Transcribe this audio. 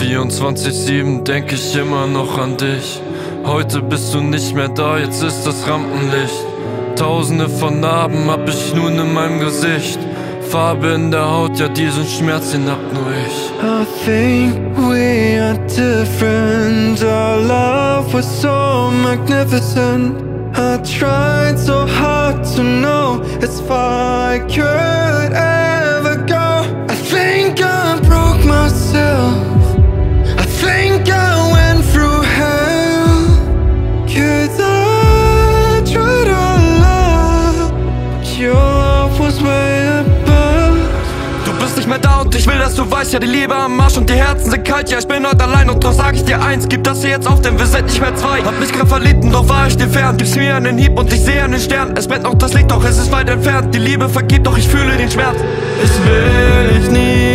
24-7 denk ich immer noch an dich. Heute bist du nicht mehr da, jetzt ist das Rampenlicht. Tausende von Narben hab ich nun in meinem Gesicht. Farbe in der Haut, ja diesen Schmerz, den hab nur ich. I think we are different. Our love was so magnificent. I tried so hard to know as far I could nicht mehr da und ich will, dass du weißt, ja die Liebe am Marsch und die Herzen sind kalt, ja ich bin heute allein und doch sag ich dir eins, gib das hier jetzt auf, denn wir sind nicht mehr zwei. Hab mich grad verliebt und doch war ich dir fern, gibst mir einen Hieb und ich sehe einen Stern, es brennt noch das Licht, doch es ist weit entfernt, die Liebe vergibt, doch ich fühle den Schmerz. Ich will dich nie